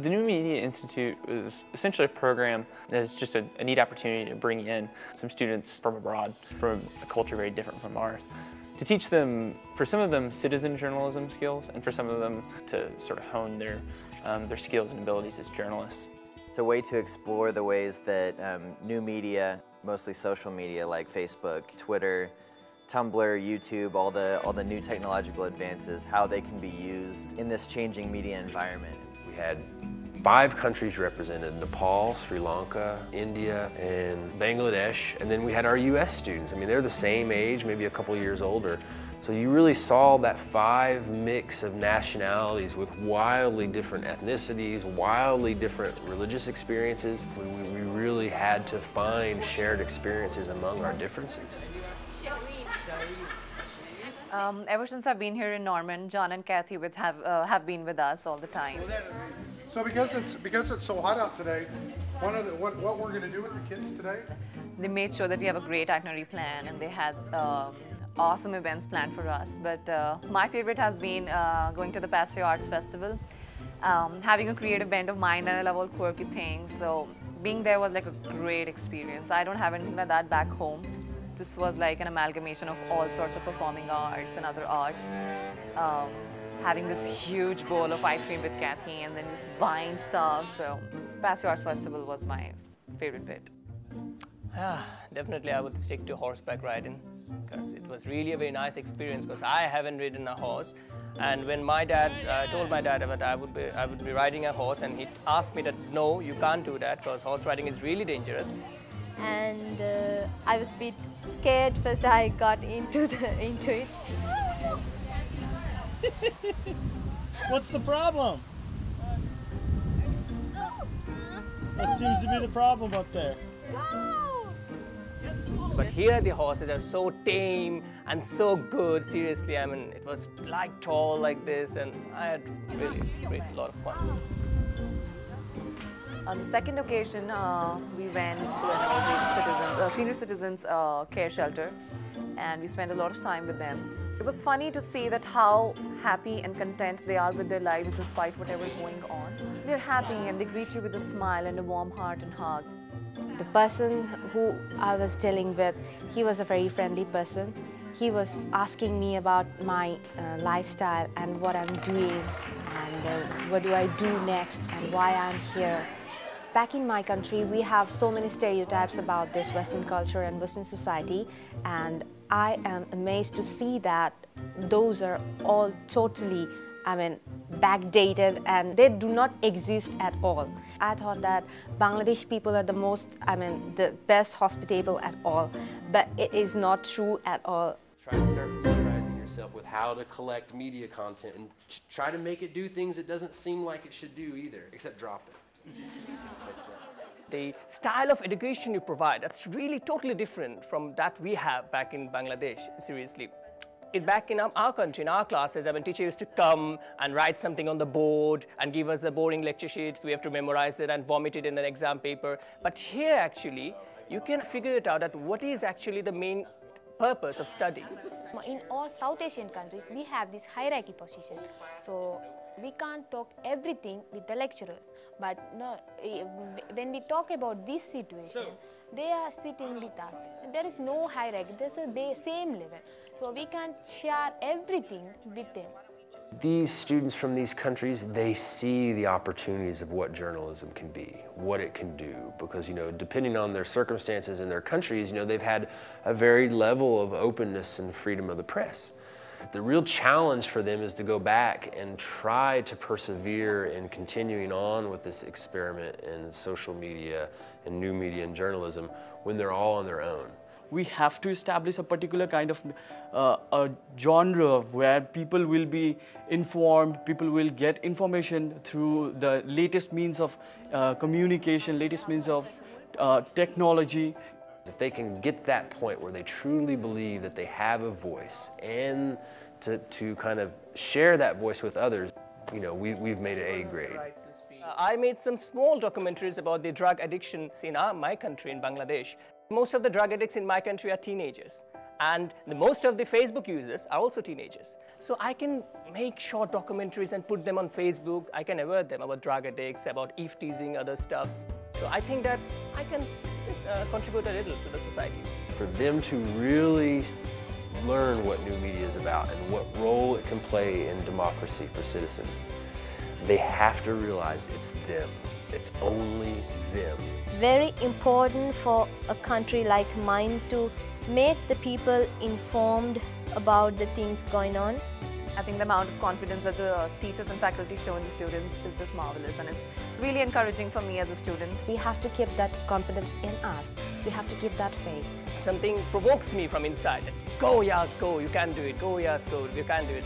The New Media Institute was essentially a program that is just a, a, neat opportunity to bring in some students from abroad, from a culture very different from ours, to teach them, for some of them, citizen journalism skills, and for some of them to sort of hone their, um, their skills and abilities as journalists. It's a way to explore the ways that um, new media, mostly social media like Facebook, Twitter, Tumblr, YouTube, all the, all the new technological advances, how they can be used in this changing media environment. We had five countries represented, Nepal, Sri Lanka, India, and Bangladesh. And then we had our US students. I mean, they're the same age, maybe a couple years older. So you really saw that five mix of nationalities with wildly different ethnicities, wildly different religious experiences. We, we really had to find shared experiences among our differences. Um, ever since I've been here in Norman, John and Kathy with have, uh, have been with us all the time. So because it's because it's so hot out today, one of the, what, what we're going to do with the kids today? They made sure that we have a great itinerary plan, and they had um, awesome events planned for us. But uh, my favorite has been uh, going to the Paseo Arts Festival, um, having a creative bent of mind, and I love all quirky things. So being there was like a great experience. I don't have anything like that back home this was like an amalgamation of all sorts of performing arts and other arts. Um, having this huge bowl of ice cream with Kathy and then just buying stuff. So Paseo Arts Festival was my favorite bit. Ah, definitely I would stick to horseback riding because it was really a very nice experience because I haven't ridden a horse and when my dad uh, told my dad that I would be I would be riding a horse and he asked me that no you can't do that because horse riding is really dangerous and uh, I was a bit scared first I got into the into it. What's the problem? What seems to be the problem up there? But here the horses are so tame and so good, seriously, I mean, it was like tall like this and I had really, really a lot of fun. On the second occasion, uh, we went to an old citizen, uh, senior citizens uh, care shelter and we spent a lot of time with them. It was funny to see that how happy and content they are with their lives despite whatever's going on. They're happy and they greet you with a smile and a warm heart and hug. The person who I was dealing with, he was a very friendly person. He was asking me about my uh, lifestyle and what I'm doing and uh, what do I do next and why I'm here. Back in my country, we have so many stereotypes about this Western culture and Western society, and I am amazed to see that those are all totally, I mean, backdated and they do not exist at all. I thought that Bangladesh people are the most, I mean, the best hospitable at all, but it is not true at all. Try to start familiarizing yourself with how to collect media content and try to make it do things it doesn't seem like it should do either, except drop it the style of education you provide, that's really totally different from that we have back in Bangladesh, seriously. It, back in our, country, in our classes, I mean, teacher used to come and write something on the board and give us the boring lecture sheets. We have to memorize it and vomit it in an exam paper. But here, actually, you can figure it out that what is actually the main purpose of studying. In all South Asian countries, we have this hierarchy position. So we can't talk everything with the lecturers. But no, eh, when we talk about this situation they are sitting with us. There is no hierarchy. There's a same level. So we can share everything with them these students from these countries, they see the opportunities of what journalism can be, what it can do, because, you know, depending on their circumstances in their countries, you know, they've had a varied level of openness and freedom of the press. The real challenge for them is to go back and try to persevere in continuing on with this experiment in social media and new media and journalism when they're all on their own. We have to establish a particular kind of uh, a genre where people will be informed, people will get information through the latest means of uh, communication, latest means of uh, technology. If they can get that point where they truly believe that they have a voice and to, to kind of share that voice with others, you know, we, we've made it A grade. Uh, I made some small documentaries about the drug addiction in our, my country, in Bangladesh. Most of the drug addicts in my country are teenagers. And the, most of the Facebook users are also teenagers. So I can make short documentaries and put them on Facebook. I can avert them about drug addicts, about eve teasing, other stuffs. So I think that I can uh, contribute a little to the society. For them to really learn what new media is about and what role it can play in democracy for citizens, they have to realize it's them. It's only them. Very important for a country like mine to make the people informed about the things going on. I think the amount of confidence that the teachers and faculty show in the students is just marvelous and it's really encouraging for me as a student. We have to keep that confidence in us. We have to keep that faith. Something provokes me from inside. Go, Yas, go, you can do it. Go, Yas, go, you can do it.